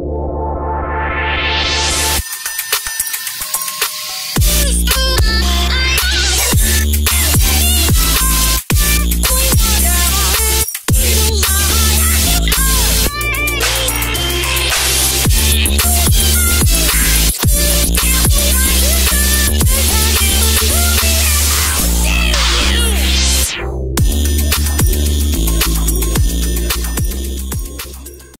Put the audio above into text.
you.